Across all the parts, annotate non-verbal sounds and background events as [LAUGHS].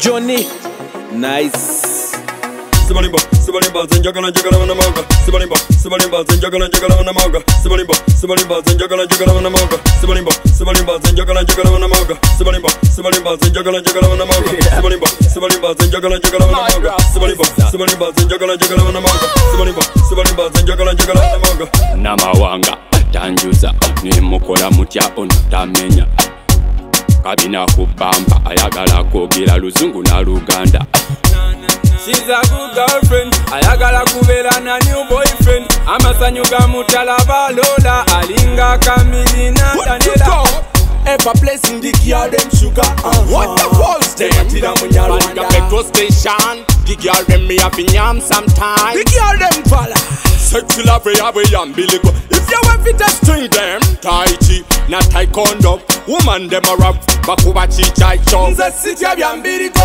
Johnny, nice. Sibalimba, sibalimba, zenjagala njagala wana mauga. Sibalimba, sibalimba, zenjagala njagala wana mauga. Sibalimba, sibalimba, zenjagala njagala wana mauga. Sibalimba, sibalimba, zenjagala njagala wana mauga. Sibalimba, sibalimba, zenjagala njagala wana mauga. Sibalimba, sibalimba, zenjagala njagala wana mauga. Sibalimba, sibalimba, zenjagala njagala wana mauga. Sibalimba, sibalimba, zenjagala njagala wana mauga. namawanga tanjuza nemukola mutya ono tamenya kabina kubamba ayagala kwogera luzungu na luganda. She's a good girlfriend ayagala kubeera na new boyfriend. Amasanyu gamutala lola alinga kamilina danela Ever blessing the girl them sugar uh What the balls them Tira munyalo wanda. petrol station the girl them me have yam sometime The girl them falla sexy love ya we umbilical if you want fit a string them tai chi na taekwondo woman dem a rap. Bakuba chichacho nze sitya byambiriko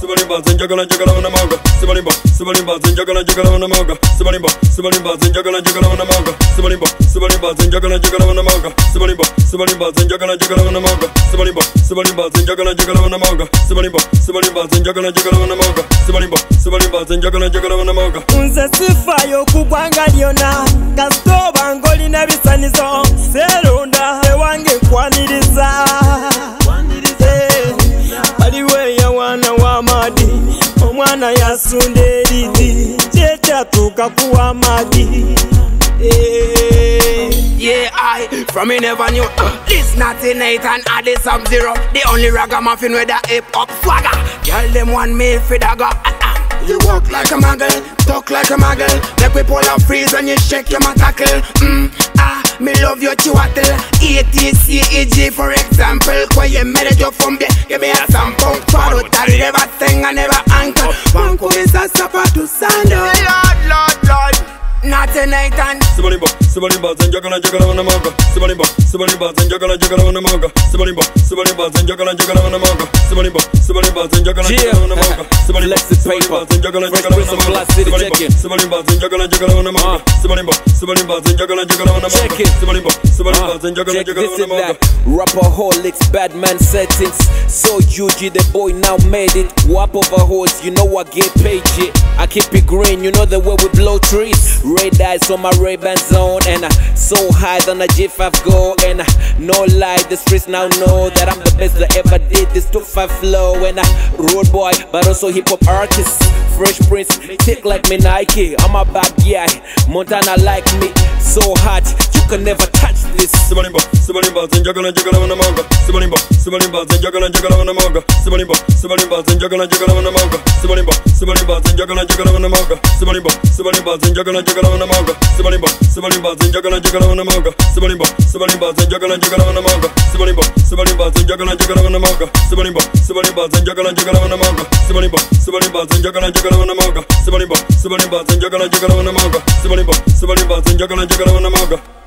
sibalimba nze njagala njagala banamanga sibalimba sibalimba nze njagala njagala banamanga sibalimba sibalimba nze njagala njagala banamanga sibalimba sibalimba nze njagala njagala banamanga sibalimba sibalimba nze njagala njagala banamanga sibalimba sibalimba nze njagala njagala banamanga sibalimba sibalimba nze njagala njagala banamanga sibalimba sibalimba nze njagala njagala banamanga nze sifa y'okugwanga lyona kasitoba ng'olina bisanizo. Seeronda ewange nkwaniriza Eh, waliwo eyawaana w'amaadi omwana yasunda eridi kyekyatuuka kuwa maadi Yeah, I from me never knew. Uh, This naughty night and add this sub zero. The only ragamuffin with a hip hop swagger. Girl them want me for dagger. You walk like a muggle, talk like a muggle. Make pull up freeze when you shake your tackle mm, me love your chihuahua. A-T-C-E-G for example. Kwa ye mede jo fumbe, give me a sample. Twaro tari never sing and never anchor. Wanko is a sapatu to Lord, Sibalimba, sibalimba, zenjagala njagala wana mauga. Sibalimba, sibalimba, zenjagala njagala wana mauga. Sibalimba, sibalimba, zenjagala njagala wana mauga. [LAUGHS] Sibalimba, sibalimba, zenjagala njagala wana mauga. Sibalimba, Flexi sibalimba, zenjagala Fresh njagala Prince wana of mauga. City, Sibalimba, sibalimba, zenjagala njagala wana mauga. Sibalimba, sibalimba, zenjagala njagala wana mauga. Check it. Sibalimba, sibalimba, Uh, zenjagala check njagala this wana is mauga. that Rapaholics, bad man settings. So UG, the boy now made it. Wap over horse, you know I get paid shit. I keep it green, you know the way we blow trees. Red eyes on my Ray-Ban zone, and I so high than a G5 go. And I no lie, the streets now know that I'm the best that ever did this 2-5 flow. And I road boy, but also hip hop artist. Fresh Prince, tick like me Nike. I'm a bad guy, Montana like me. So hot, you can never touch this. Sibalimba, sibalimba, zenjagala njagala wana mauga. Sibalimba, sibalimba, zenjagala njagala wana mauga. Sibalimba, sibalimba, zenjagala njagala wana mauga. Sibalimba, sibalimba, zenjagala njagala wana mauga. Sibalimba, sibalimba, zenjagala njagala wana mauga. Sibalimba, sibalimba, zenjagala njagala wana mauga. Sibalimba, sibalimba, zenjagala njagala wana mauga. Sibalimba, sibalimba, zenjagala njagala wana mauga. Sibalimba, sibalimba, zenjagala njagala wana mauga. Sibalimba, sibalimba, zenjagala njagala wana mauga. Sibalimba, sibalimba, zenjagala njagala wana mauga. Sibalimba, sibalimba, zenjagala njagala wana mauga.